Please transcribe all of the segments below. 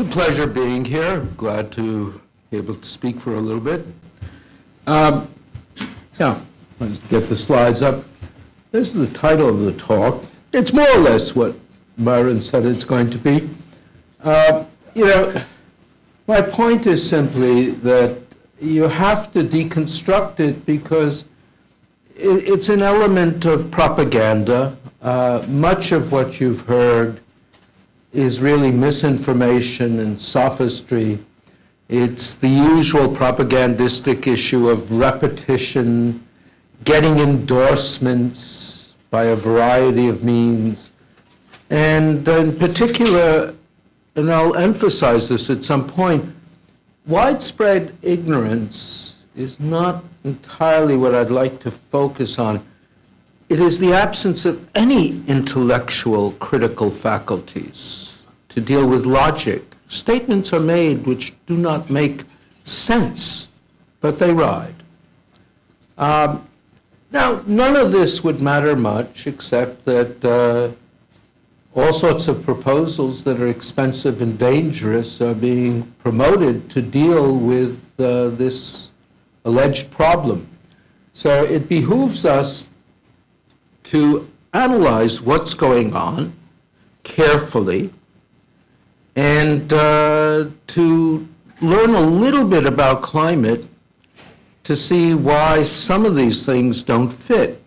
It's a pleasure being here. Glad to be able to speak for a little bit. Um, yeah, let's get the slides up. This is the title of the talk. It's more or less what Myron said it's going to be. Uh, you know, my point is simply that you have to deconstruct it because it's an element of propaganda. Uh, much of what you've heard is really misinformation and sophistry. It's the usual propagandistic issue of repetition, getting endorsements by a variety of means. And in particular, and I'll emphasize this at some point, widespread ignorance is not entirely what I'd like to focus on. It is the absence of any intellectual critical faculties to deal with logic. Statements are made which do not make sense, but they ride. Um, now, none of this would matter much except that uh, all sorts of proposals that are expensive and dangerous are being promoted to deal with uh, this alleged problem. So it behooves us to analyze what's going on carefully and uh, to learn a little bit about climate to see why some of these things don't fit.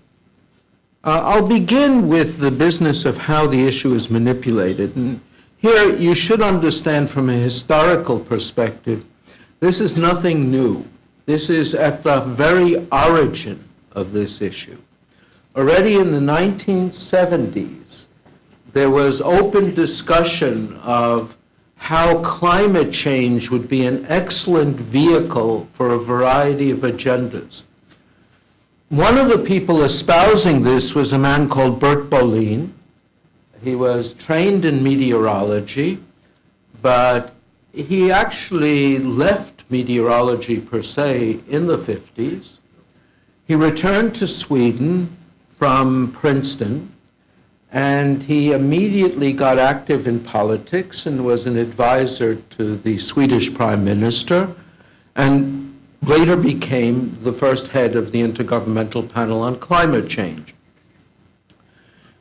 Uh, I'll begin with the business of how the issue is manipulated. And here you should understand from a historical perspective, this is nothing new. This is at the very origin of this issue. Already in the 1970s, there was open discussion of how climate change would be an excellent vehicle for a variety of agendas. One of the people espousing this was a man called Bert Bolin. He was trained in meteorology, but he actually left meteorology per se in the 50s. He returned to Sweden from Princeton, and he immediately got active in politics and was an advisor to the Swedish Prime Minister, and later became the first head of the Intergovernmental Panel on Climate Change.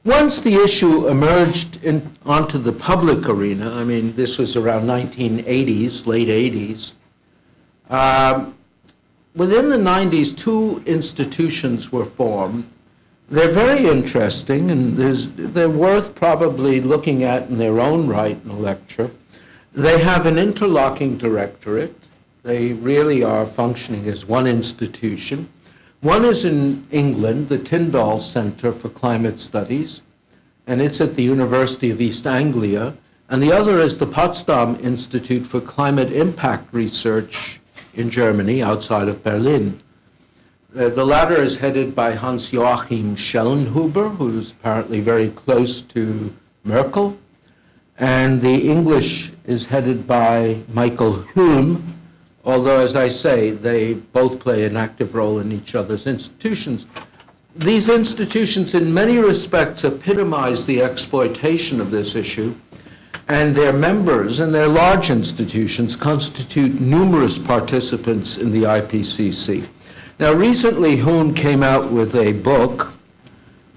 Once the issue emerged in, onto the public arena, I mean, this was around 1980s, late 80s, um, within the 90s, two institutions were formed they're very interesting, and they're worth probably looking at in their own right in a lecture. They have an interlocking directorate. They really are functioning as one institution. One is in England, the Tyndall Centre for Climate Studies, and it's at the University of East Anglia. And the other is the Potsdam Institute for Climate Impact Research in Germany, outside of Berlin. Uh, the latter is headed by Hans Joachim Schellnhuber, who's apparently very close to Merkel. And the English is headed by Michael Hulme, although, as I say, they both play an active role in each other's institutions. These institutions, in many respects, epitomize the exploitation of this issue, and their members and their large institutions constitute numerous participants in the IPCC. Now, recently, Hulme came out with a book,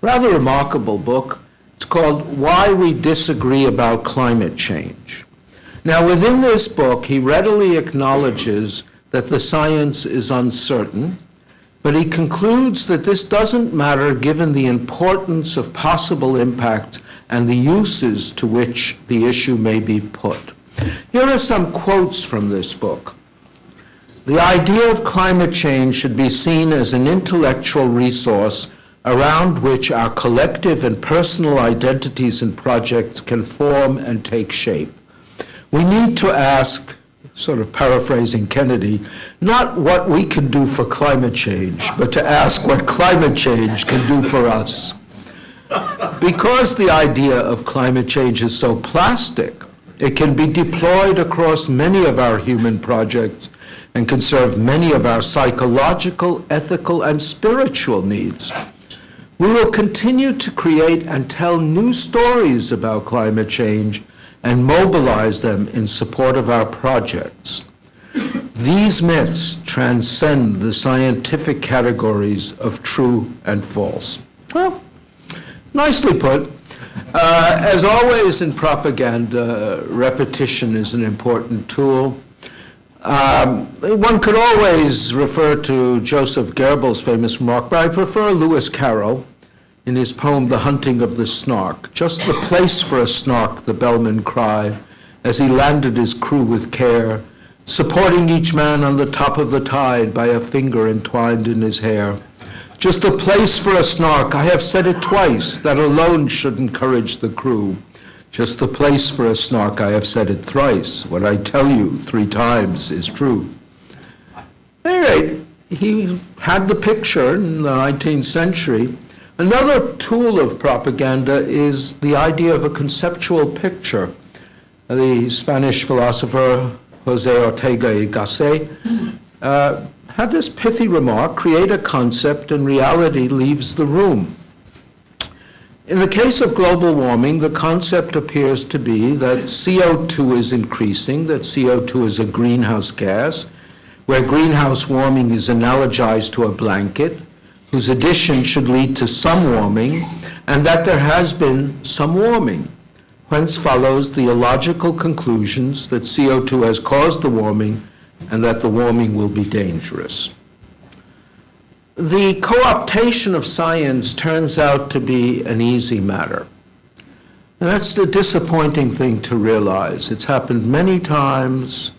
rather remarkable book. It's called Why We Disagree About Climate Change. Now, within this book, he readily acknowledges that the science is uncertain, but he concludes that this doesn't matter given the importance of possible impact and the uses to which the issue may be put. Here are some quotes from this book. The idea of climate change should be seen as an intellectual resource around which our collective and personal identities and projects can form and take shape. We need to ask, sort of paraphrasing Kennedy, not what we can do for climate change, but to ask what climate change can do for us. Because the idea of climate change is so plastic, it can be deployed across many of our human projects and can serve many of our psychological, ethical, and spiritual needs. We will continue to create and tell new stories about climate change and mobilize them in support of our projects. These myths transcend the scientific categories of true and false. Well, nicely put. Uh, as always in propaganda, repetition is an important tool. Um, one could always refer to Joseph Goebbels' famous remark, but I prefer Lewis Carroll in his poem The Hunting of the Snark. Just the place for a snark, the bellman cried, as he landed his crew with care, supporting each man on the top of the tide by a finger entwined in his hair. Just a place for a snark, I have said it twice, that alone should encourage the crew. Just the place for a snark, I have said it thrice. What I tell you three times is true. Anyway, he had the picture in the 19th century. Another tool of propaganda is the idea of a conceptual picture. The Spanish philosopher Jose Ortega y Gasset uh, had this pithy remark create a concept and reality leaves the room. In the case of global warming, the concept appears to be that CO2 is increasing, that CO2 is a greenhouse gas, where greenhouse warming is analogized to a blanket, whose addition should lead to some warming, and that there has been some warming. Whence follows the illogical conclusions that CO2 has caused the warming and that the warming will be dangerous. The co-optation of science turns out to be an easy matter. And that's the disappointing thing to realize. It's happened many times.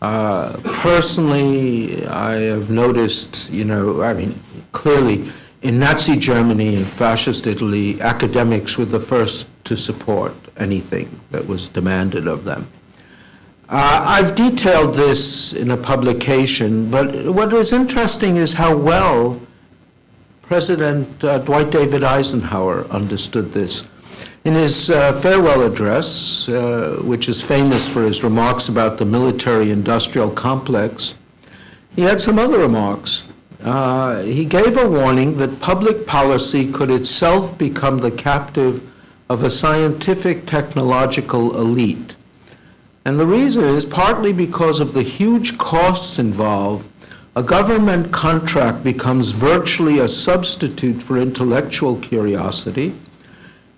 Uh, personally, I have noticed, you know, I mean, clearly in Nazi Germany and fascist Italy, academics were the first to support anything that was demanded of them. Uh, I've detailed this in a publication, but what is interesting is how well President uh, Dwight David Eisenhower understood this. In his uh, farewell address, uh, which is famous for his remarks about the military industrial complex, he had some other remarks. Uh, he gave a warning that public policy could itself become the captive of a scientific technological elite. And the reason is partly because of the huge costs involved, a government contract becomes virtually a substitute for intellectual curiosity,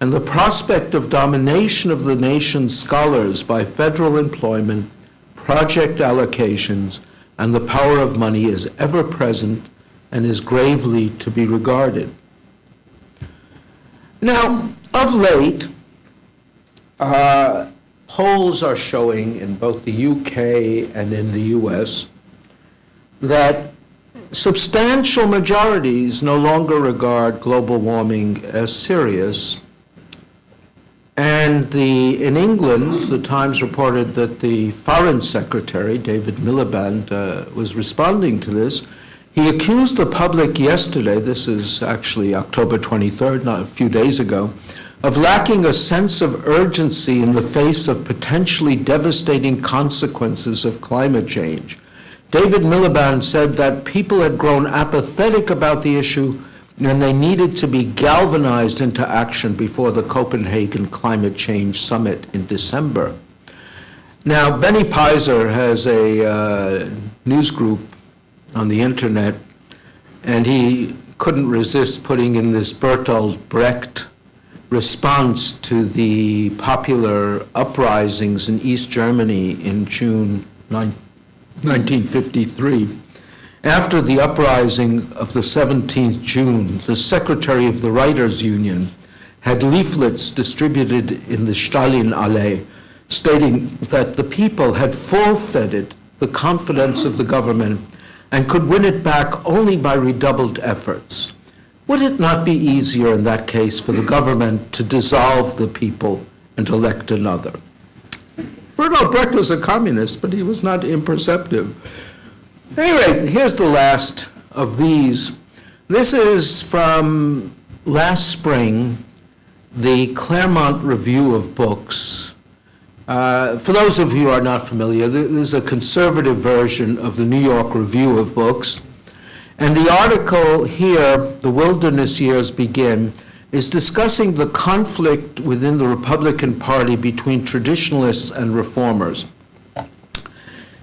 and the prospect of domination of the nation's scholars by federal employment, project allocations, and the power of money is ever present and is gravely to be regarded. Now, of late, uh, polls are showing in both the UK and in the US that substantial majorities no longer regard global warming as serious. And the, in England, the Times reported that the Foreign Secretary, David Miliband, uh, was responding to this he accused the public yesterday, this is actually October 23rd, not a few days ago, of lacking a sense of urgency in the face of potentially devastating consequences of climate change. David Miliband said that people had grown apathetic about the issue and they needed to be galvanized into action before the Copenhagen Climate Change Summit in December. Now, Benny Peiser has a uh, news group on the internet, and he couldn't resist putting in this Bertolt Brecht response to the popular uprisings in East Germany in June 1953. After the uprising of the 17th June, the secretary of the Writers' Union had leaflets distributed in the Stalinallee stating that the people had forfeited the confidence of the government and could win it back only by redoubled efforts. Would it not be easier in that case for the government to dissolve the people and elect another? Bertolt Brecht was a communist, but he was not imperceptive. Anyway, here's the last of these. This is from last spring, the Claremont Review of Books uh, for those of you who are not familiar, there's a conservative version of the New York Review of Books. And the article here, The Wilderness Years Begin, is discussing the conflict within the Republican Party between traditionalists and reformers.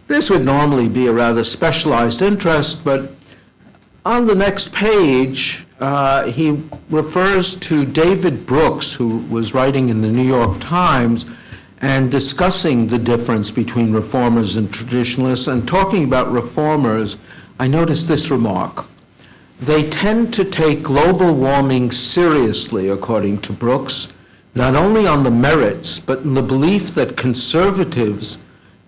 This would normally be a rather specialized interest, but on the next page, uh, he refers to David Brooks, who was writing in the New York Times and discussing the difference between reformers and traditionalists and talking about reformers. I noticed this remark. They tend to take global warming seriously, according to Brooks, not only on the merits, but in the belief that conservatives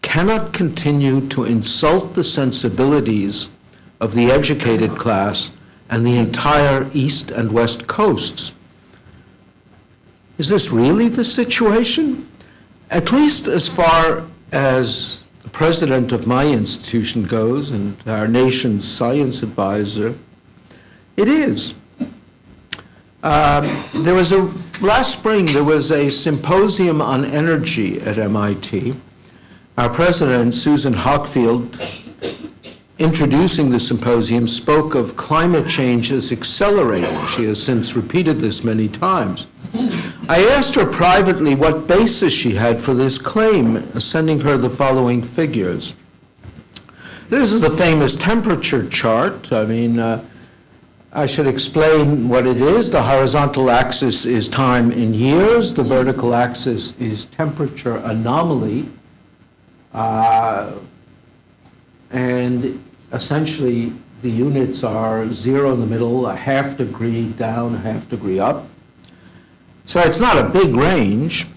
cannot continue to insult the sensibilities of the educated class and the entire East and West coasts. Is this really the situation? At least as far as the president of my institution goes and our nation's science advisor, it is. Um, there was a last spring there was a symposium on energy at MIT. Our president Susan Hockfield, introducing the symposium, spoke of climate change as accelerating. She has since repeated this many times. I asked her privately what basis she had for this claim, sending her the following figures. This is the famous temperature chart. I mean. Uh, I should explain what it is. The horizontal axis is time in years. The vertical axis is temperature anomaly. Uh, and essentially, the units are zero in the middle, a half degree down, a half degree up. So it's not a big range.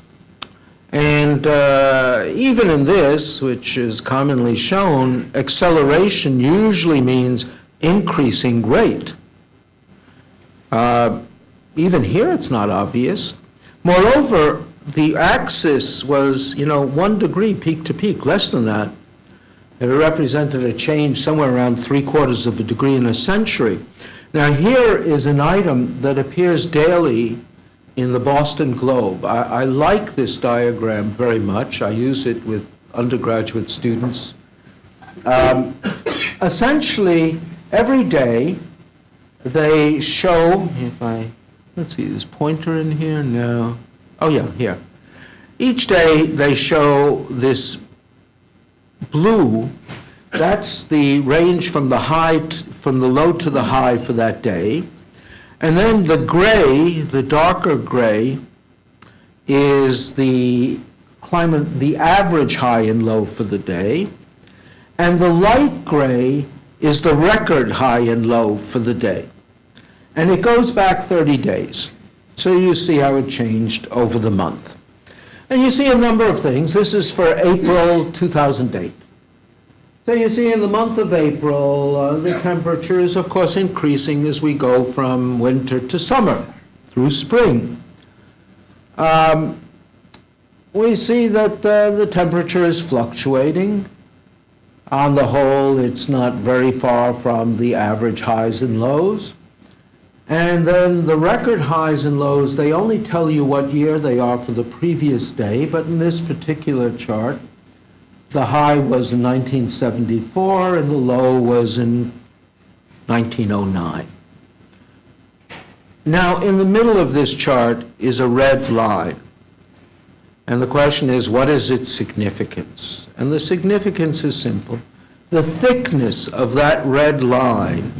And uh, even in this, which is commonly shown, acceleration usually means increasing rate. Uh, even here, it's not obvious. Moreover, the axis was, you know, one degree peak to peak, less than that. It represented a change somewhere around three quarters of a degree in a century. Now, here is an item that appears daily in the Boston Globe. I, I like this diagram very much. I use it with undergraduate students. Um, essentially, every day, they show, if I, let's see, is pointer in here? No. Oh, yeah, here. Each day they show this blue, that's the range from the high, from the low to the high for that day. And then the gray, the darker gray, is the climate, the average high and low for the day. And the light gray is the record high and low for the day. And it goes back 30 days. So you see how it changed over the month. And you see a number of things. This is for April 2008. So you see in the month of April, uh, the temperature is, of course, increasing as we go from winter to summer through spring. Um, we see that uh, the temperature is fluctuating. On the whole, it's not very far from the average highs and lows. And then the record highs and lows, they only tell you what year they are for the previous day, but in this particular chart, the high was in 1974 and the low was in 1909. Now, in the middle of this chart is a red line. And the question is, what is its significance? And the significance is simple. The thickness of that red line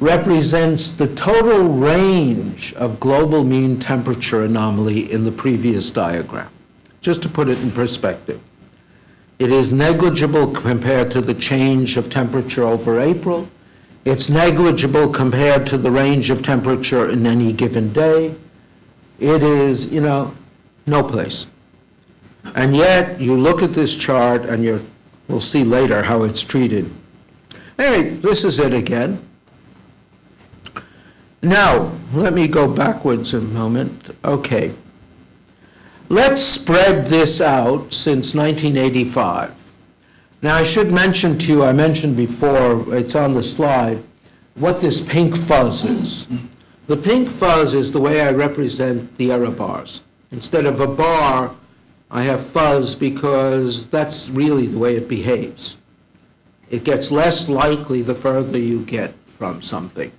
represents the total range of global mean temperature anomaly in the previous diagram, just to put it in perspective. It is negligible compared to the change of temperature over April. It's negligible compared to the range of temperature in any given day. It is, you know, no place. And yet, you look at this chart and you we'll see later how it's treated. Anyway, this is it again. Now, let me go backwards a moment. Okay. Let's spread this out since 1985. Now, I should mention to you, I mentioned before, it's on the slide, what this pink fuzz is. The pink fuzz is the way I represent the error bars. Instead of a bar, I have fuzz because that's really the way it behaves. It gets less likely the further you get from something.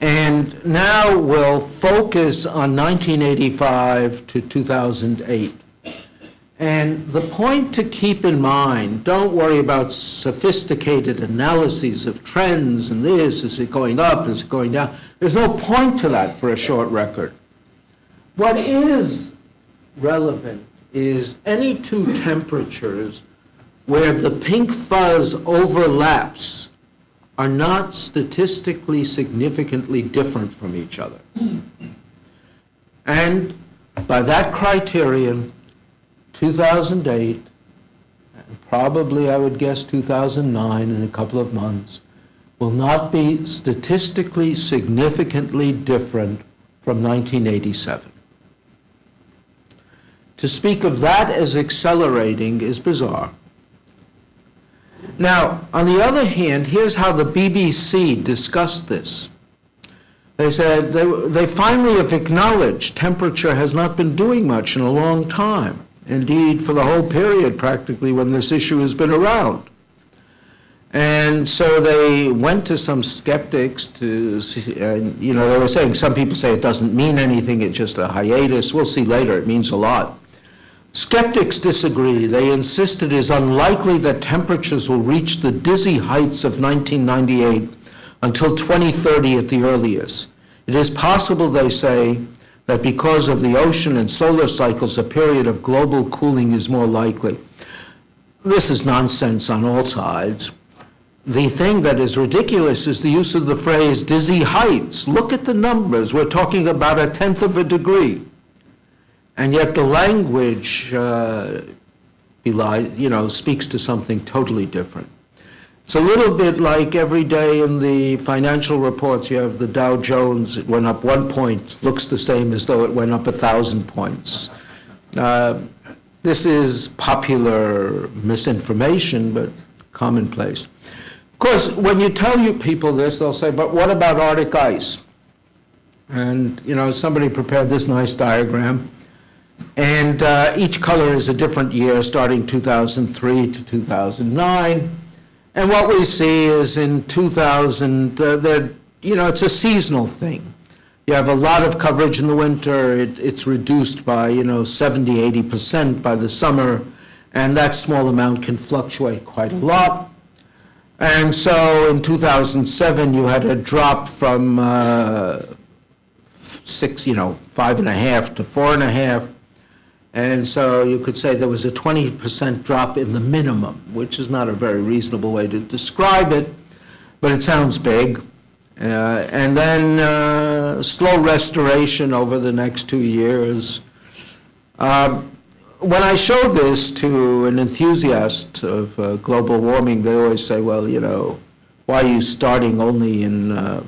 And now we'll focus on 1985 to 2008. And the point to keep in mind, don't worry about sophisticated analyses of trends and this, is it going up, is it going down? There's no point to that for a short record. What is relevant is any two temperatures where the pink fuzz overlaps are not statistically significantly different from each other. And by that criterion, 2008, and probably I would guess 2009 in a couple of months, will not be statistically significantly different from 1987. To speak of that as accelerating is bizarre. Now, on the other hand, here's how the BBC discussed this. They said they, they finally have acknowledged temperature has not been doing much in a long time. Indeed, for the whole period, practically, when this issue has been around. And so they went to some skeptics to, see, you know, they were saying, some people say it doesn't mean anything, it's just a hiatus. We'll see later, it means a lot. Skeptics disagree. They insist it is unlikely that temperatures will reach the dizzy heights of 1998 until 2030 at the earliest. It is possible, they say, that because of the ocean and solar cycles, a period of global cooling is more likely. This is nonsense on all sides. The thing that is ridiculous is the use of the phrase dizzy heights. Look at the numbers. We're talking about a tenth of a degree. And yet the language uh, belies, you know, speaks to something totally different. It's a little bit like every day in the financial reports, you have the Dow Jones, it went up one point, looks the same as though it went up a thousand points. Uh, this is popular misinformation, but commonplace. Of course, when you tell you people this, they'll say, but what about Arctic ice? And, you know, somebody prepared this nice diagram. And uh, each color is a different year, starting 2003 to 2009. And what we see is in 2000, uh, that, you know, it's a seasonal thing. You have a lot of coverage in the winter. It, it's reduced by, you know, 70, 80% by the summer. And that small amount can fluctuate quite a lot. And so in 2007, you had a drop from uh, six, you know, five and a half to four and a half. And so you could say there was a 20% drop in the minimum, which is not a very reasonable way to describe it, but it sounds big. Uh, and then uh, slow restoration over the next two years. Uh, when I show this to an enthusiast of uh, global warming, they always say, well, you know, why are you starting only in, uh,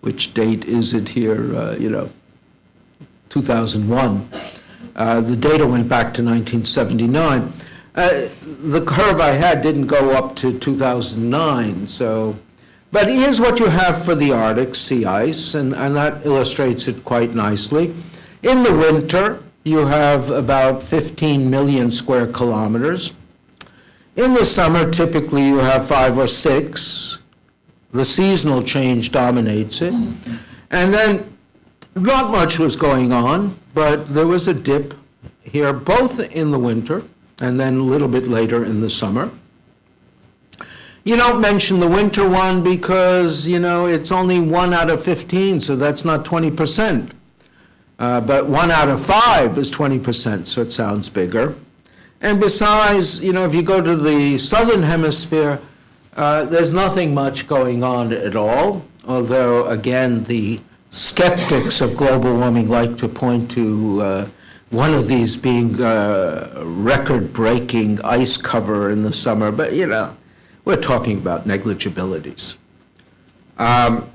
which date is it here, uh, you know, 2001? Uh, the data went back to 1979. Uh, the curve I had didn't go up to 2009, so. But here's what you have for the Arctic sea ice, and, and that illustrates it quite nicely. In the winter, you have about 15 million square kilometers. In the summer, typically you have five or six. The seasonal change dominates it. And then not much was going on, but there was a dip here, both in the winter and then a little bit later in the summer. You don't mention the winter one because, you know, it's only one out of 15, so that's not 20%. Uh, but one out of five is 20%, so it sounds bigger. And besides, you know, if you go to the southern hemisphere, uh, there's nothing much going on at all, although, again, the skeptics of global warming like to point to uh, one of these being uh, record-breaking ice cover in the summer, but you know, we're talking about negligibilities. Um,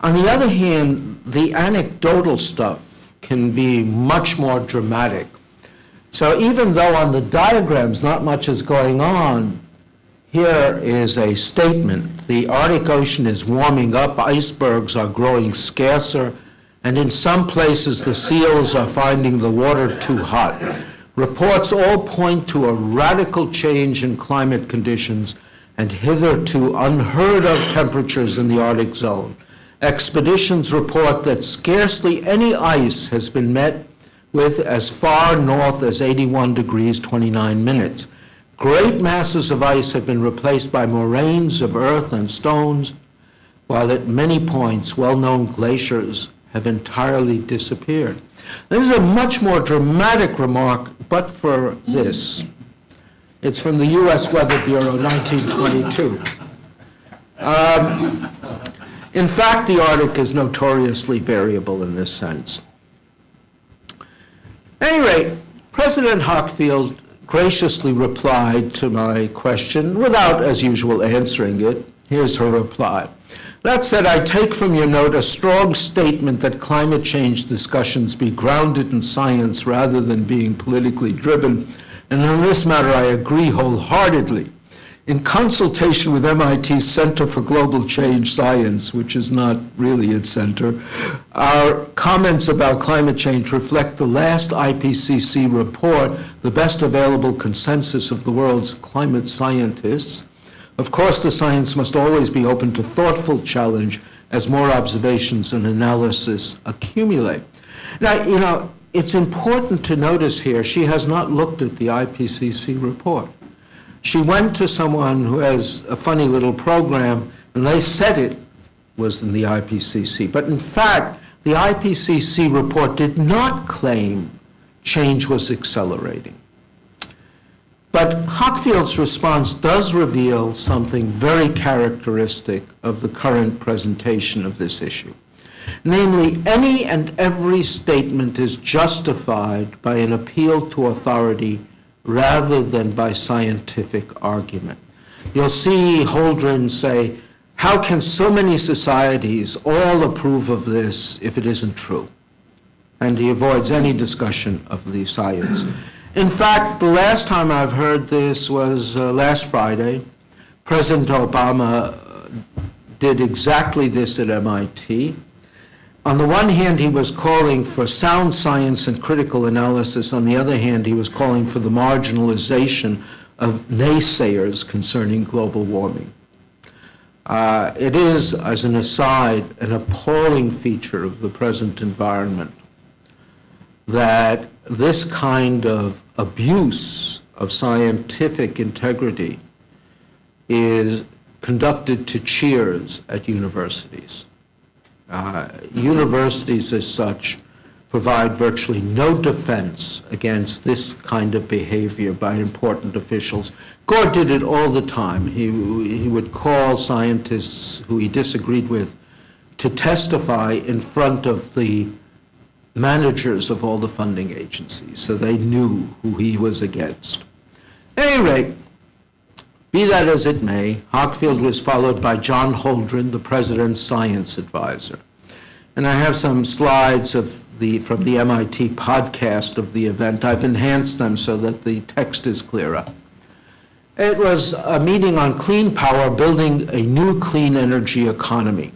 on the other hand, the anecdotal stuff can be much more dramatic. So even though on the diagrams not much is going on, here is a statement. The Arctic Ocean is warming up, icebergs are growing scarcer, and in some places the seals are finding the water too hot. Reports all point to a radical change in climate conditions and hitherto unheard of temperatures in the Arctic zone. expeditions report that scarcely any ice has been met with as far north as 81 degrees 29 minutes. Great masses of ice have been replaced by moraines of earth and stones, while at many points well-known glaciers have entirely disappeared. This is a much more dramatic remark, but for this. It's from the U.S. Weather Bureau, 1922. Um, in fact, the Arctic is notoriously variable in this sense. At any rate, President Hockfield graciously replied to my question without, as usual, answering it. Here's her reply. That said, I take from your note a strong statement that climate change discussions be grounded in science rather than being politically driven. And on this matter, I agree wholeheartedly. In consultation with MIT's Center for Global Change Science, which is not really its center, our comments about climate change reflect the last IPCC report, the best available consensus of the world's climate scientists, of course, the science must always be open to thoughtful challenge as more observations and analysis accumulate. Now, you know, it's important to notice here she has not looked at the IPCC report. She went to someone who has a funny little program, and they said it was in the IPCC. But in fact, the IPCC report did not claim change was accelerating. But Hockfield's response does reveal something very characteristic of the current presentation of this issue. Namely, any and every statement is justified by an appeal to authority rather than by scientific argument. You'll see Holdren say, how can so many societies all approve of this if it isn't true? And he avoids any discussion of the science. In fact, the last time I've heard this was uh, last Friday. President Obama uh, did exactly this at MIT. On the one hand, he was calling for sound science and critical analysis. On the other hand, he was calling for the marginalization of naysayers concerning global warming. Uh, it is, as an aside, an appalling feature of the present environment that this kind of abuse of scientific integrity is conducted to cheers at universities. Uh, universities, as such, provide virtually no defense against this kind of behavior by important officials. Gore did it all the time. He, he would call scientists who he disagreed with to testify in front of the managers of all the funding agencies, so they knew who he was against. At any rate, be that as it may, Hockfield was followed by John Holdren, the president's science advisor. And I have some slides of the, from the MIT podcast of the event. I've enhanced them so that the text is clearer. It was a meeting on clean power, building a new clean energy economy.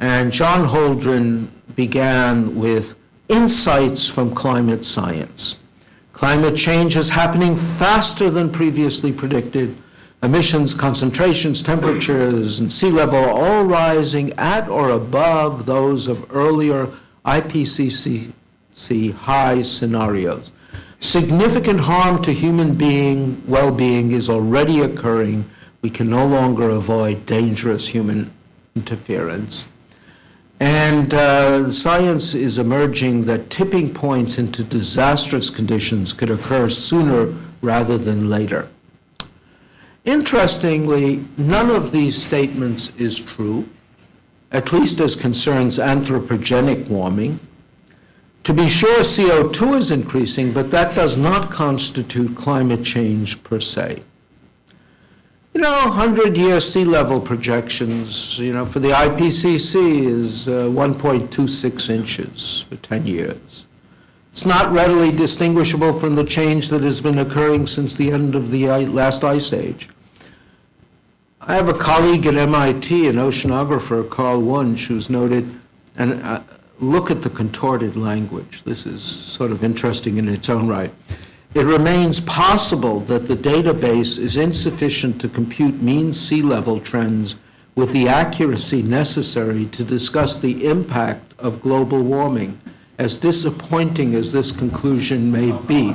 And John Holdren began with insights from climate science. Climate change is happening faster than previously predicted. Emissions concentrations, temperatures, and sea level are all rising at or above those of earlier IPCC high scenarios. Significant harm to human being well-being is already occurring. We can no longer avoid dangerous human interference. And uh, science is emerging that tipping points into disastrous conditions could occur sooner rather than later. Interestingly, none of these statements is true, at least as concerns anthropogenic warming. To be sure, CO2 is increasing, but that does not constitute climate change per se. You know, 100-year sea level projections, you know, for the IPCC is uh, 1.26 inches for 10 years. It's not readily distinguishable from the change that has been occurring since the end of the last ice age. I have a colleague at MIT, an oceanographer, Carl Wunsch, who's noted, and uh, look at the contorted language. This is sort of interesting in its own right it remains possible that the database is insufficient to compute mean sea level trends with the accuracy necessary to discuss the impact of global warming, as disappointing as this conclusion may be.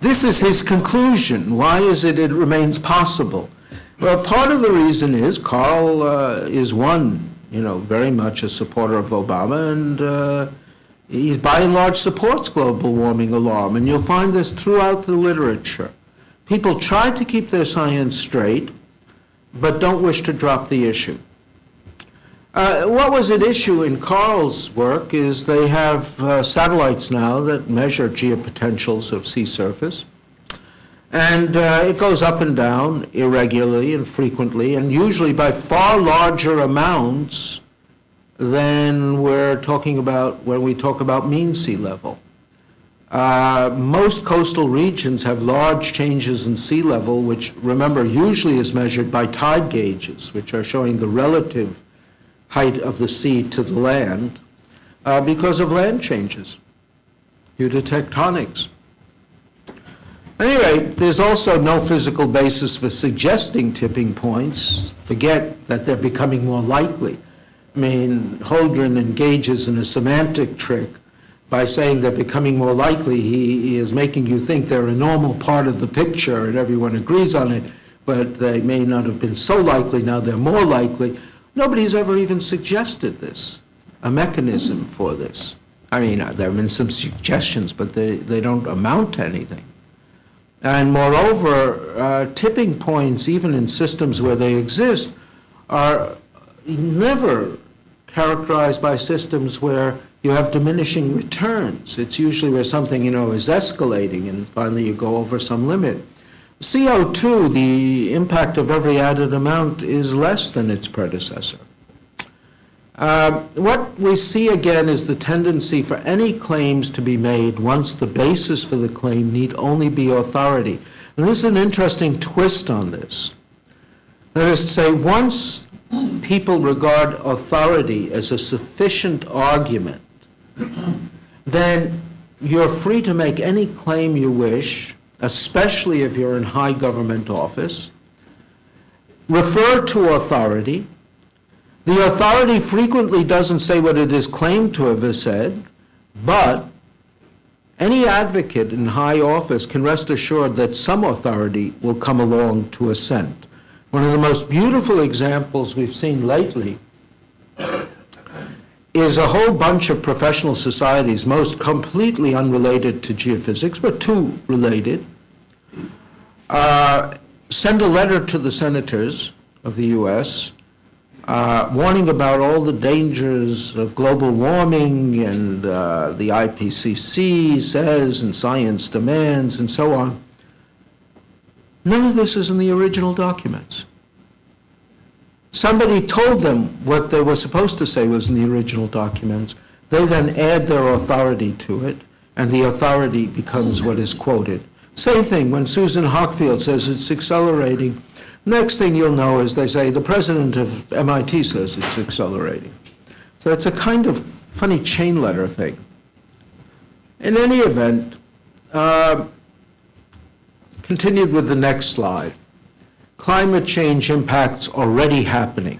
This is his conclusion. Why is it it remains possible? Well, part of the reason is Carl uh, is one, you know, very much a supporter of Obama, and uh, he by and large supports global warming alarm. And you'll find this throughout the literature. People try to keep their science straight, but don't wish to drop the issue. Uh, what was at issue in Carl's work is they have uh, satellites now that measure geopotentials of sea surface. And uh, it goes up and down irregularly and frequently, and usually by far larger amounts than we're talking about when we talk about mean sea level. Uh, most coastal regions have large changes in sea level, which, remember, usually is measured by tide gauges, which are showing the relative height of the sea to the land, uh, because of land changes due to tectonics. Anyway, there's also no physical basis for suggesting tipping points. Forget that they're becoming more likely. I mean, Holdren engages in a semantic trick by saying they're becoming more likely. He, he, is making you think they're a normal part of the picture and everyone agrees on it, but they may not have been so likely, now they're more likely. Nobody's ever even suggested this, a mechanism for this. I mean, there have been some suggestions, but they, they don't amount to anything. And moreover, uh, tipping points, even in systems where they exist, are never characterized by systems where you have diminishing returns. It's usually where something, you know, is escalating and finally you go over some limit. CO2, the impact of every added amount is less than its predecessor. Uh, what we see again is the tendency for any claims to be made once the basis for the claim need only be authority. And there's an interesting twist on this. That is to say, once people regard authority as a sufficient argument, then you're free to make any claim you wish, especially if you're in high government office. Refer to authority. The authority frequently doesn't say what it is claimed to have said, but any advocate in high office can rest assured that some authority will come along to assent. One of the most beautiful examples we've seen lately is a whole bunch of professional societies, most completely unrelated to geophysics, but two related, uh, send a letter to the senators of the U.S. Uh, warning about all the dangers of global warming and uh, the IPCC says and science demands and so on. None of this is in the original documents. Somebody told them what they were supposed to say was in the original documents. They then add their authority to it, and the authority becomes what is quoted. Same thing when Susan Hockfield says it's accelerating. Next thing you'll know is they say the president of MIT says it's accelerating. So it's a kind of funny chain letter thing. In any event, uh, Continued with the next slide. Climate change impacts already happening.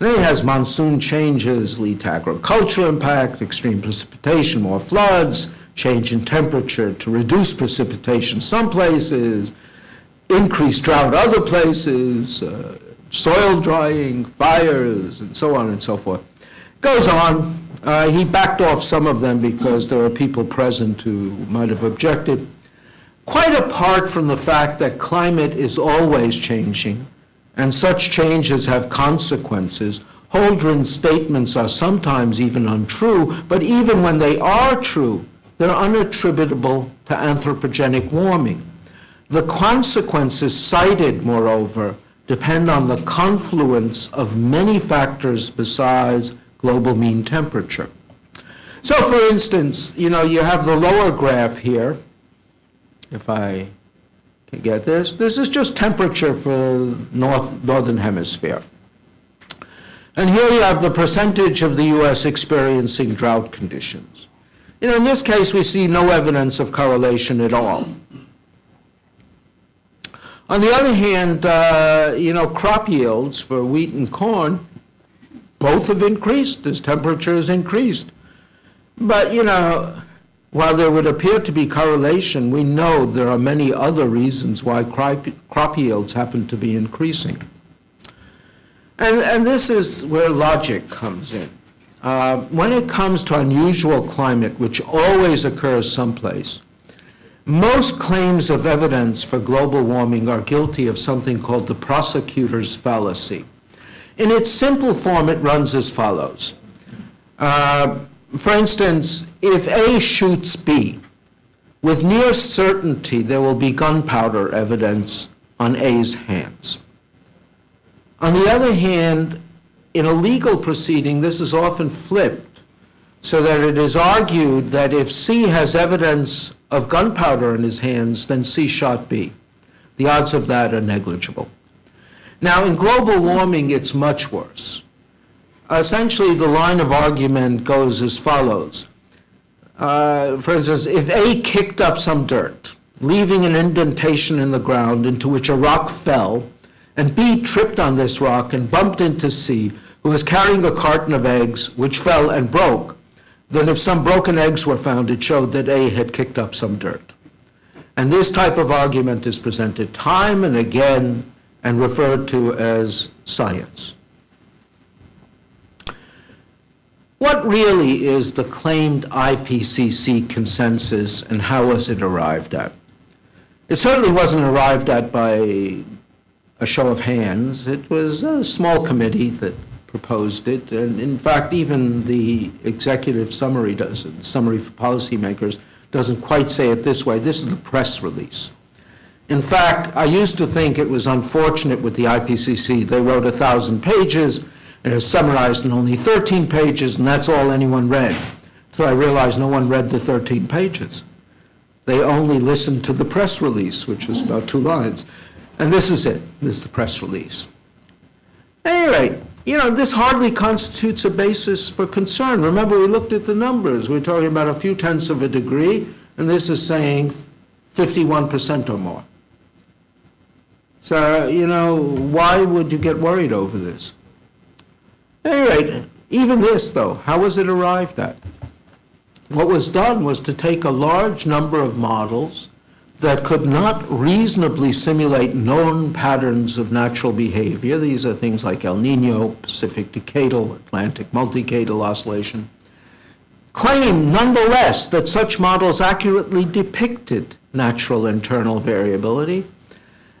Then it has monsoon changes lead to agricultural impact, extreme precipitation, more floods, change in temperature to reduce precipitation some places, increased drought other places, uh, soil drying, fires, and so on and so forth. Goes on. Uh, he backed off some of them because there were people present who might have objected. Quite apart from the fact that climate is always changing, and such changes have consequences, Holdren's statements are sometimes even untrue, but even when they are true, they're unattributable to anthropogenic warming. The consequences cited, moreover, depend on the confluence of many factors besides global mean temperature. So, for instance, you know, you have the lower graph here, if I can get this. This is just temperature for north, northern hemisphere. And here you have the percentage of the U.S. experiencing drought conditions. You know, in this case, we see no evidence of correlation at all. On the other hand, uh, you know, crop yields for wheat and corn both have increased as temperatures increased. But, you know, while there would appear to be correlation, we know there are many other reasons why crop, crop yields happen to be increasing. And, and this is where logic comes in. Uh, when it comes to unusual climate, which always occurs someplace, most claims of evidence for global warming are guilty of something called the prosecutor's fallacy. In its simple form, it runs as follows. Uh, for instance, if A shoots B, with near certainty there will be gunpowder evidence on A's hands. On the other hand, in a legal proceeding, this is often flipped so that it is argued that if C has evidence of gunpowder in his hands, then C shot B. The odds of that are negligible. Now, in global warming, it's much worse. Essentially, the line of argument goes as follows. Uh, for instance, if A kicked up some dirt, leaving an indentation in the ground into which a rock fell, and B tripped on this rock and bumped into C, who was carrying a carton of eggs, which fell and broke, then if some broken eggs were found, it showed that A had kicked up some dirt. And this type of argument is presented time and again and referred to as science. What really is the claimed IPCC consensus and how was it arrived at? It certainly wasn't arrived at by a show of hands. It was a small committee that proposed it. And in fact, even the executive summary does summary for policymakers doesn't quite say it this way. This is the press release. In fact, I used to think it was unfortunate with the IPCC. They wrote a thousand pages and it summarized in only 13 pages, and that's all anyone read. So I realized no one read the 13 pages. They only listened to the press release, which was about two lines. And this is it. This is the press release. At any rate, you know, this hardly constitutes a basis for concern. Remember, we looked at the numbers. We're talking about a few tenths of a degree, and this is saying 51% or more. So, you know, why would you get worried over this? At any rate, even this, though, how was it arrived at? What was done was to take a large number of models that could not reasonably simulate known patterns of natural behavior. These are things like El Nino, Pacific decadal, Atlantic multidecadal oscillation. Claim nonetheless that such models accurately depicted natural internal variability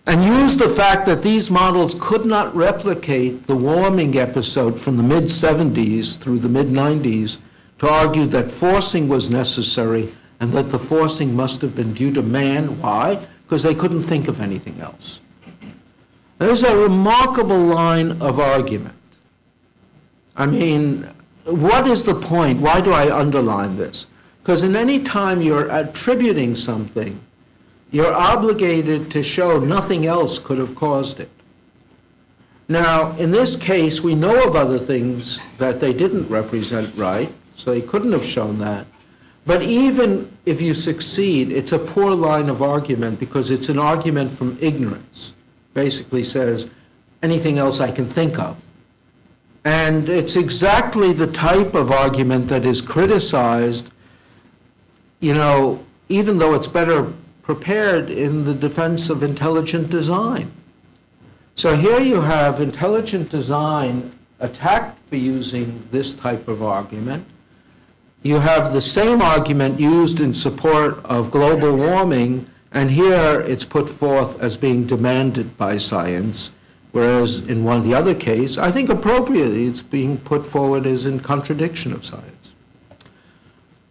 and use the fact that these models could not replicate the warming episode from the mid 70s through the mid 90s to argue that forcing was necessary and that the forcing must have been due to man. Why? Because they couldn't think of anything else. There's a remarkable line of argument. I mean, what is the point? Why do I underline this? Because in any time you're attributing something, you're obligated to show nothing else could have caused it. Now, in this case, we know of other things that they didn't represent right, so they couldn't have shown that. But even if you succeed, it's a poor line of argument because it's an argument from ignorance. Basically says anything else I can think of. And it's exactly the type of argument that is criticized, you know, even though it's better prepared in the defense of intelligent design. So here you have intelligent design attacked for using this type of argument you have the same argument used in support of global warming, and here it's put forth as being demanded by science, whereas in one of the other case, I think appropriately, it's being put forward as in contradiction of science.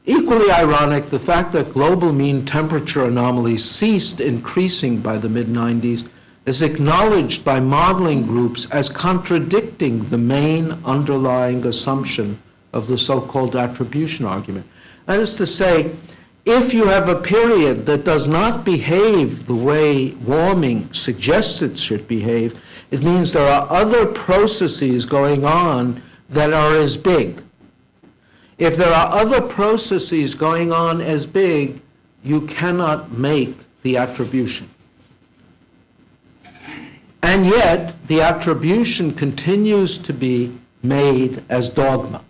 Equally ironic, the fact that global mean temperature anomalies ceased increasing by the mid 90s is acknowledged by modeling groups as contradicting the main underlying assumption of the so-called attribution argument. That is to say, if you have a period that does not behave the way warming suggests it should behave, it means there are other processes going on that are as big. If there are other processes going on as big, you cannot make the attribution. And yet, the attribution continues to be made as dogma.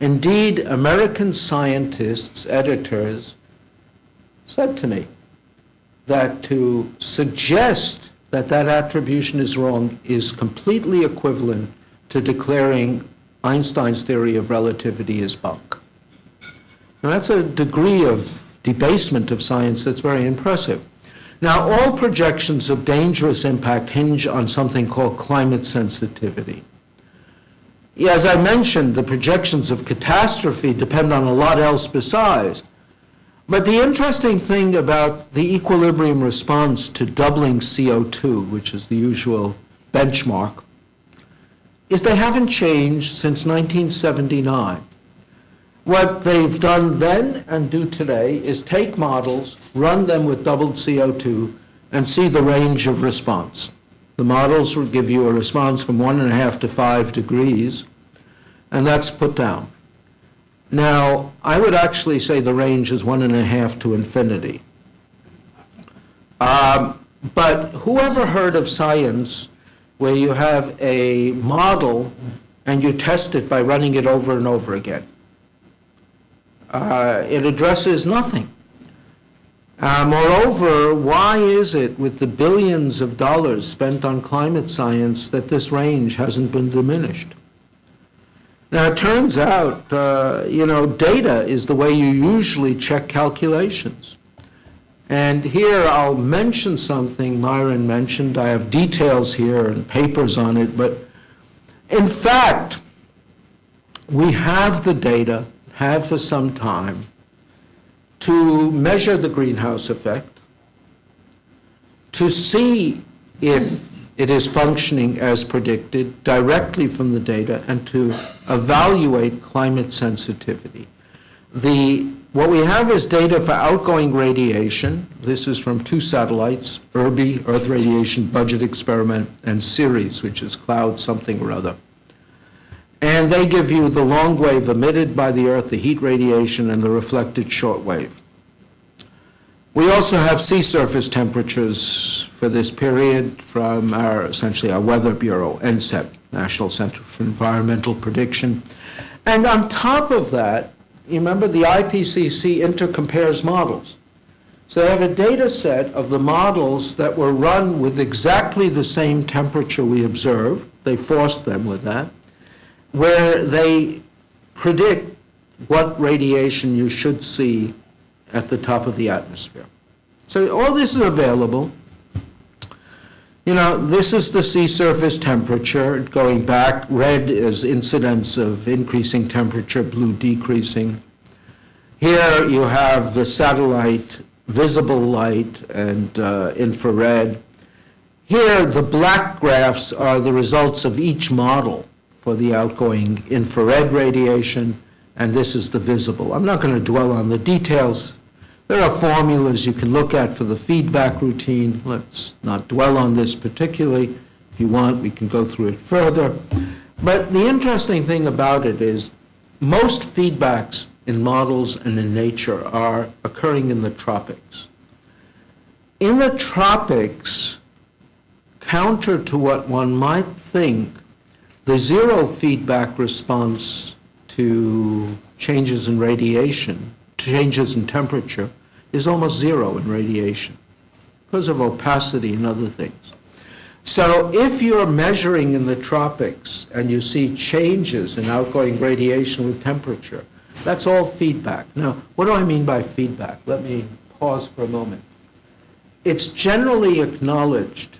Indeed, American scientists, editors, said to me that to suggest that that attribution is wrong is completely equivalent to declaring Einstein's theory of relativity is bunk. Now, that's a degree of debasement of science that's very impressive. Now, all projections of dangerous impact hinge on something called climate sensitivity. As I mentioned, the projections of catastrophe depend on a lot else besides. But the interesting thing about the equilibrium response to doubling CO2, which is the usual benchmark, is they haven't changed since 1979. What they've done then and do today is take models, run them with doubled CO2, and see the range of response. The models will give you a response from one and a half to five degrees, and that's put down. Now, I would actually say the range is one and a half to infinity. Um, but whoever heard of science where you have a model and you test it by running it over and over again? Uh, it addresses nothing. Uh, moreover, why is it with the billions of dollars spent on climate science that this range hasn't been diminished? Now, it turns out, uh, you know, data is the way you usually check calculations. And here I'll mention something Myron mentioned. I have details here and papers on it, but in fact, we have the data, have for some time, to measure the greenhouse effect, to see if it is functioning as predicted directly from the data and to evaluate climate sensitivity. The, what we have is data for outgoing radiation. This is from two satellites, ERBE, Earth Radiation Budget Experiment, and CERES, which is cloud something or other. And they give you the long wave emitted by the Earth, the heat radiation, and the reflected short wave. We also have sea surface temperatures for this period from our, essentially our Weather Bureau, NCEP, National Center for Environmental Prediction. And on top of that, you remember the IPCC intercompares models. So they have a data set of the models that were run with exactly the same temperature we observed. They forced them with that, where they predict what radiation you should see at the top of the atmosphere. So all this is available. You know, this is the sea surface temperature going back. Red is incidence of increasing temperature, blue decreasing. Here you have the satellite visible light and uh, infrared. Here, the black graphs are the results of each model for the outgoing infrared radiation, and this is the visible. I'm not going to dwell on the details. There are formulas you can look at for the feedback routine. Let's not dwell on this particularly. If you want, we can go through it further. But the interesting thing about it is most feedbacks in models and in nature are occurring in the tropics. In the tropics, counter to what one might think, the zero feedback response to changes in radiation, changes in temperature, is almost zero in radiation because of opacity and other things. So if you're measuring in the tropics and you see changes in outgoing radiation with temperature, that's all feedback. Now, what do I mean by feedback? Let me pause for a moment. It's generally acknowledged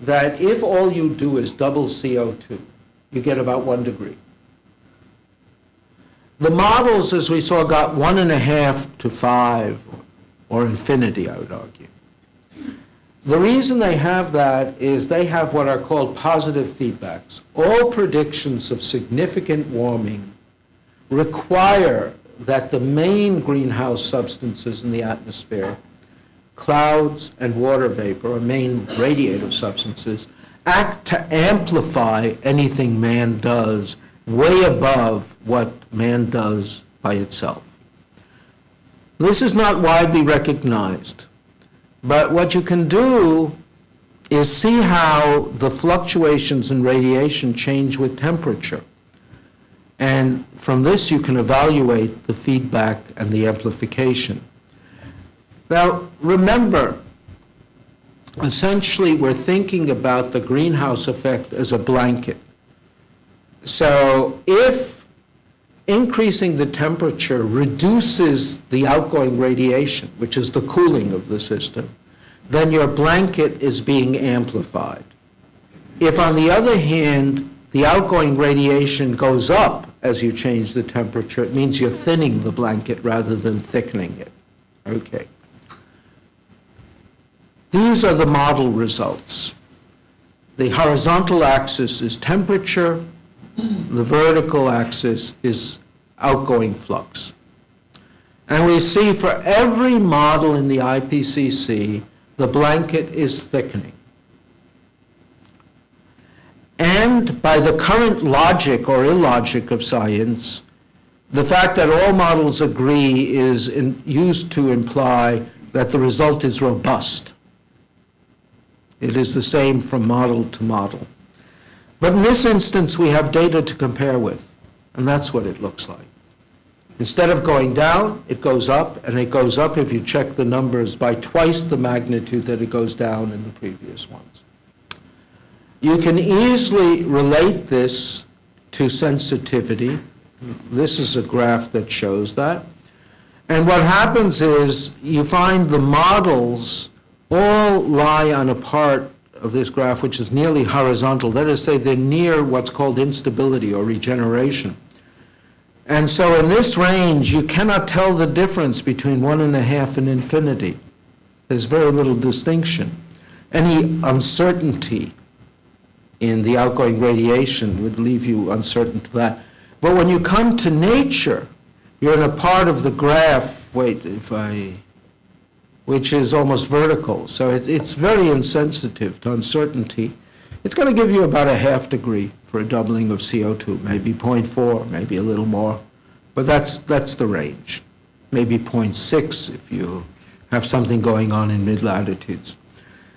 that if all you do is double CO2, you get about one degree. The models, as we saw, got one and a half to five, or infinity, I would argue. The reason they have that is they have what are called positive feedbacks. All predictions of significant warming require that the main greenhouse substances in the atmosphere, clouds and water vapor, or main radiative substances, act to amplify anything man does way above what man does by itself. This is not widely recognized, but what you can do is see how the fluctuations in radiation change with temperature. And from this, you can evaluate the feedback and the amplification. Now, remember, essentially, we're thinking about the greenhouse effect as a blanket. So if increasing the temperature reduces the outgoing radiation, which is the cooling of the system, then your blanket is being amplified. If, on the other hand, the outgoing radiation goes up as you change the temperature, it means you're thinning the blanket rather than thickening it. Okay. These are the model results. The horizontal axis is temperature, the vertical axis is outgoing flux. And we see for every model in the IPCC, the blanket is thickening. And by the current logic or illogic of science, the fact that all models agree is in, used to imply that the result is robust. It is the same from model to model. But in this instance, we have data to compare with, and that's what it looks like. Instead of going down, it goes up, and it goes up, if you check the numbers, by twice the magnitude that it goes down in the previous ones. You can easily relate this to sensitivity. This is a graph that shows that. And what happens is you find the models all lie on a part of this graph which is nearly horizontal. That is say, they're near what's called instability or regeneration. And so in this range, you cannot tell the difference between one and a half and infinity. There's very little distinction. Any uncertainty in the outgoing radiation would leave you uncertain to that. But when you come to nature, you're in a part of the graph, wait, if I, which is almost vertical. So it, it's very insensitive to uncertainty. It's going to give you about a half degree for a doubling of CO2, maybe 0.4, maybe a little more. But that's, that's the range. Maybe 0.6 if you have something going on in mid-latitudes.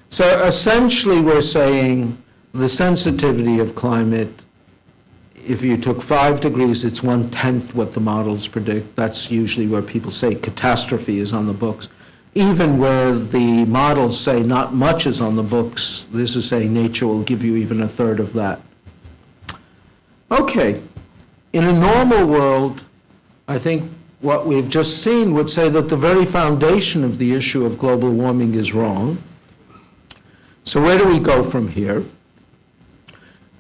So essentially, we're saying the sensitivity of climate, if you took five degrees, it's one-tenth what the models predict. That's usually where people say catastrophe is on the books. Even where the models say not much is on the books, this is saying nature will give you even a third of that. Okay, in a normal world, I think what we've just seen would say that the very foundation of the issue of global warming is wrong. So where do we go from here?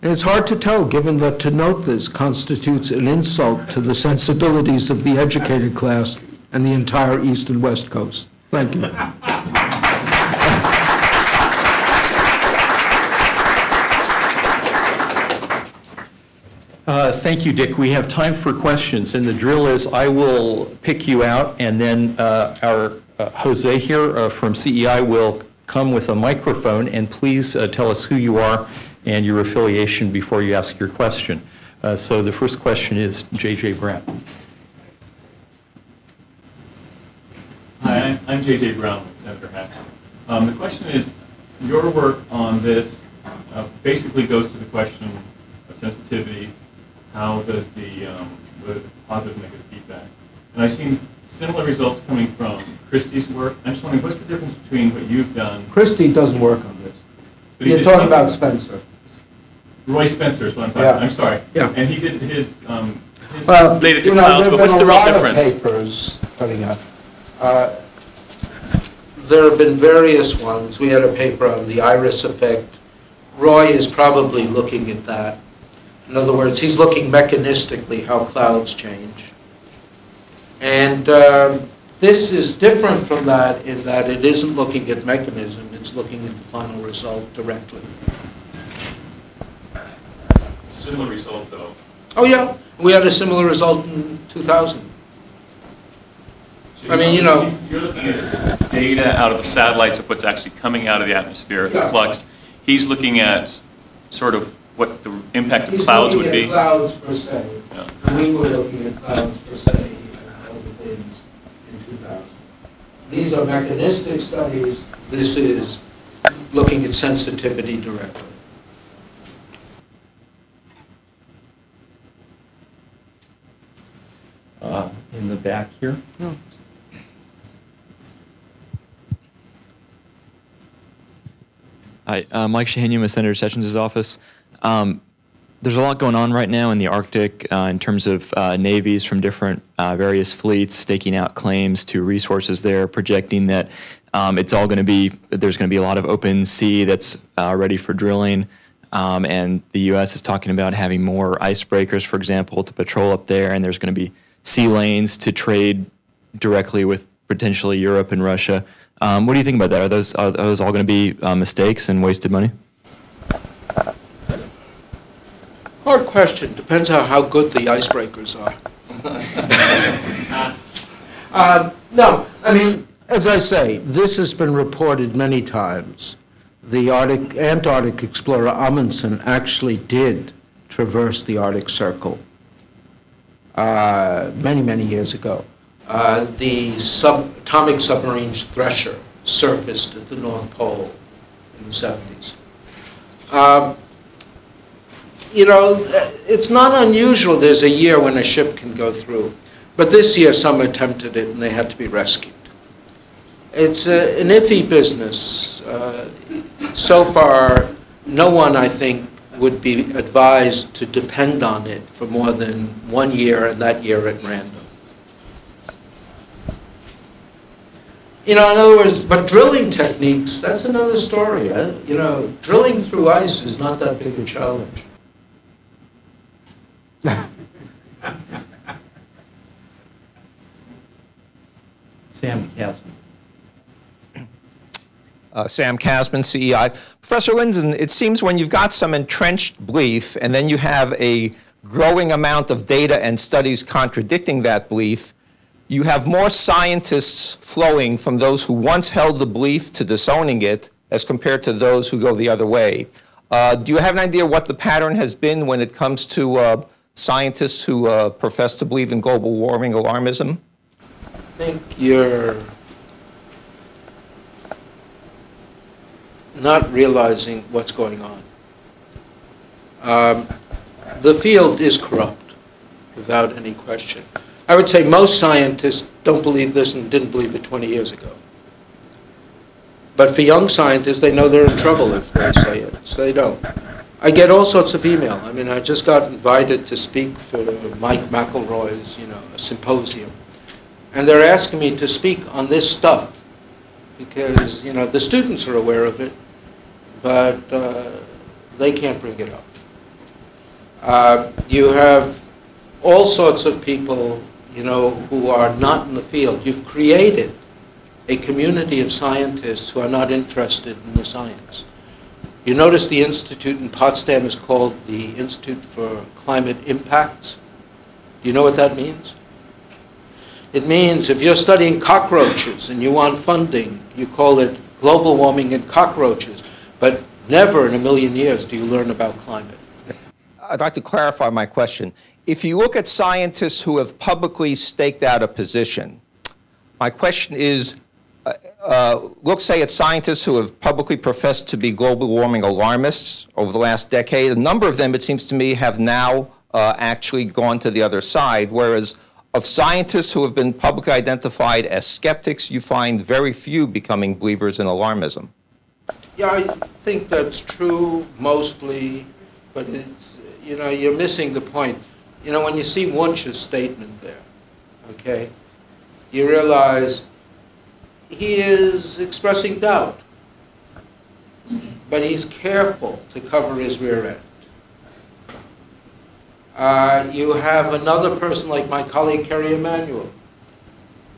And it's hard to tell, given that to note this constitutes an insult to the sensibilities of the educated class and the entire East and West Coast. Thank you. Uh, Thank you, Dick. We have time for questions, and the drill is I will pick you out, and then uh, our uh, Jose here uh, from CEI will come with a microphone, and please uh, tell us who you are and your affiliation before you ask your question. Uh, So the first question is J.J. Brown. Hi, I'm- I'm J.J. Brown with Senator Hacker. Um, The question is, your work on this uh, basically goes to the question of sensitivity. How does the, um, the positive and negative feedback? And I've seen similar results coming from Christy's work. I'm just wondering, what's the difference between what you've done? Christie doesn't work on this. but You're talking about Spencer. Roy Spencer is what I'm talking Yeah. about. I'm sorry. Yeah. And he did his, um, his. Well, Related to you know, clouds, there've but what's been a the real lot of difference? papers coming out. Uh, There have been various ones. We had a paper on the iris effect. Roy is probably looking at that. In other words, he's looking mechanistically how clouds change. And um, this is different from that in that it isn't looking at mechanism, it's looking at the final result directly. Similar result, though. Oh, yeah, we had a similar result in 2000. I mean, you know- You're looking at data out of the satellites of what's actually coming out of the atmosphere, the flux. He's looking at sort of what the impact of He's clouds would be. clouds per se. Yeah. And we were looking at clouds per se and other things in 2000. These are mechanistic studies. This is looking at sensitivity directly. Uh, In the back here? Hi, uh, Mike Shahanian with Senator Sessions' office. Um, There's a lot going on right now in the Arctic uh, in terms of uh, navies from different uh, various fleets staking out claims to resources there, projecting that um, it's all going to be, there's going to be a lot of open sea that's uh, ready for drilling. Um, And the U.S. is talking about having more icebreakers, for example, to patrol up there, and there's going to be sea lanes to trade directly with potentially Europe and Russia. Um, What do you think about that? Are those, are those all going to be uh, mistakes and wasted money? Hard question, depends on how good the icebreakers are. Uh, No, I mean, as I say, this has been reported many times. The Arctic, Antarctic explorer Amundsen actually did traverse the Arctic Circle uh, many, many years ago. Uh, The sub- atomic submarine Thresher surfaced at the North Pole in the 70s. Um, you know, it's not unusual there's a year when a ship can go through. But this year, some attempted it and they had to be rescued. It's a- an iffy business. Uh, So far, no one, I think, would be advised to depend on it for more than one year and that year at random. You know, in other words, but drilling techniques, that's another story. eh? You know, drilling through ice is not that big a challenge. Sam Kazman. Uh, Sam Kazman, CEI. Professor Lindzen, it seems when you've got some entrenched belief and then you have a growing amount of data and studies contradicting that belief, you have more scientists flowing from those who once held the belief to disowning it as compared to those who go the other way. Uh, do you have an idea what the pattern has been when it comes to uh, scientists who uh, profess to believe in global warming alarmism? I think you're not realizing what's going on. Um, The field is corrupt, without any question. I would say most scientists don't believe this and didn't believe it 20 years ago. But for young scientists, they know they're in trouble if they say it, so they don't. I get all sorts of email. I mean, I just got invited to speak for Mike McElroy's, you know, symposium. And they're asking me to speak on this stuff because, you know, the students are aware of it, but uh, they can't bring it up. Uh, You have all sorts of people, you know, who are not in the field. You've created a community of scientists who are not interested in the science. You notice the institute in Potsdam is called the Institute for Climate Impacts? Do you know what that means? It means if you're studying cockroaches and you want funding, you call it global warming and cockroaches, but never in a million years do you learn about climate. I'd like to clarify my question. If you look at scientists who have publicly staked out a position, my question is, uh, uh, look, say it's scientists who have publicly professed to be global warming alarmists over the last decade. A number of them, it seems to me, have now uh, actually gone to the other side, whereas of scientists who have been publicly identified as skeptics, you find very few becoming believers in alarmism. Yeah, I think that's true mostly, but it's, you know, you're missing the point. You know, when you see Wunsch's statement there, okay, you realize he is expressing doubt, but he's careful to cover his rear end. Uh, You have another person like my colleague Kerry Emanuel.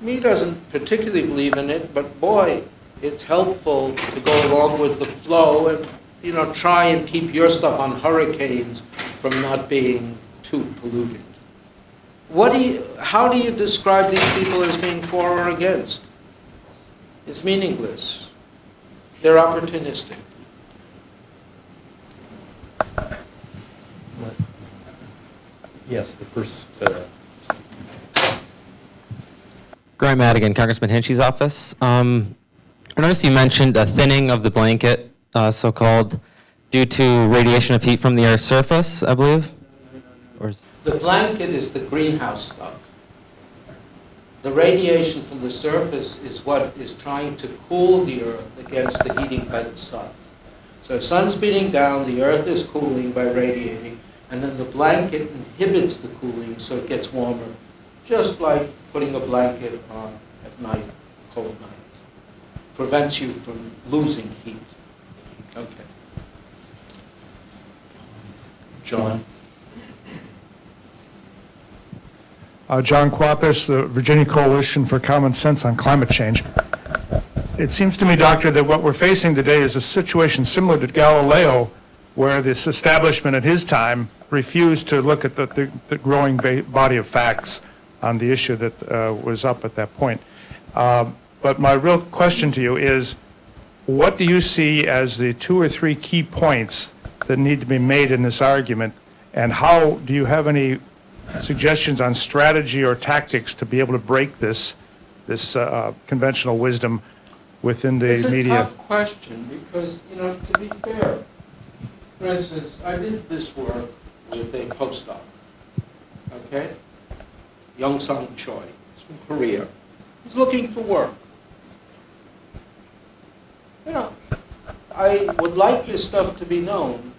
He doesn't particularly believe in it, but boy, it's helpful to go along with the flow and, you know, try and keep your stuff on hurricanes from not being too polluted. What do you, how do you describe these people as being for or against? It's meaningless. They're opportunistic. Yes, the first, uh, Graham Madigan, Congressman Hinchey's office. Um, I noticed you mentioned a thinning of the blanket uh, so-called, due to radiation of heat from the Earth's surface, I believe? Or is- The blanket is the greenhouse stuff. The radiation from the surface is what is trying to cool the Earth against the heating by the sun. So the sun's beating down, the Earth is cooling by radiating, and then the blanket inhibits the cooling so it gets warmer, just like putting a blanket on at night, cold night. Prevents you from losing heat. Okay. John? Uh, John Quapis, the Virginia Coalition for Common Sense on Climate Change. It seems to me, Doctor, that what we're facing today is a situation similar to Galileo, where this establishment at his time refused to look at the- the the growing body of facts on the issue that uh, was up at that point. Um, But my real question to you is, what do you see as the two or three key points that need to be made in this argument? And how, do you have any suggestions on strategy or tactics to be able to break this, this uh, conventional wisdom within the It's a media? tough question, because, you know, to be fair, for instance, I did this work with a postdoc, okay? Young Sung Choi, he's from Korea. He's looking for work. You know, I would like this stuff to be known,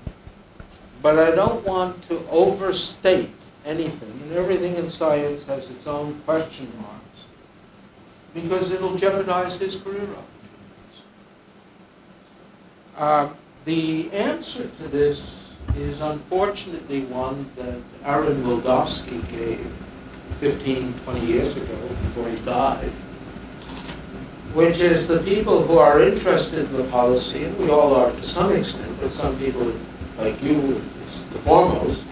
but I don't want to overstate anything, and everything in science has its own question marks, because it'll jeopardize his career opportunities. Uh, The answer to this is unfortunately one that Aaron Wildavsky gave 15, 20 years ago before he died, which is the people who are interested in the policy, and we all are to some extent, but some people like you is the foremost,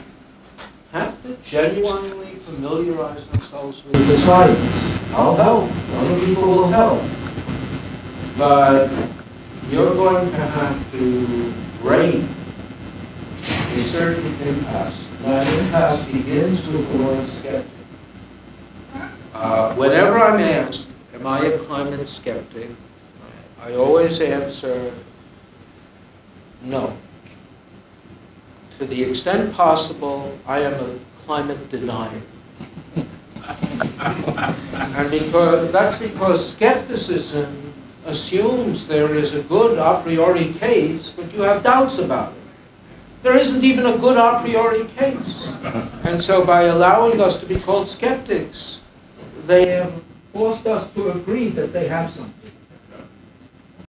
have to genuinely familiarize themselves with the science. I'll help, other people will help. But you're going to have to break a certain impasse. That impasse begins with the word skeptic. Uh, Whenever I'm asked, am I a climate skeptic, I always answer, no. To the extent possible, I am a climate denier. And because, that's because skepticism assumes there is a good a priori case, but you have doubts about it. There isn't even a good a priori case. And so by allowing us to be called skeptics, they have forced us to agree that they have something.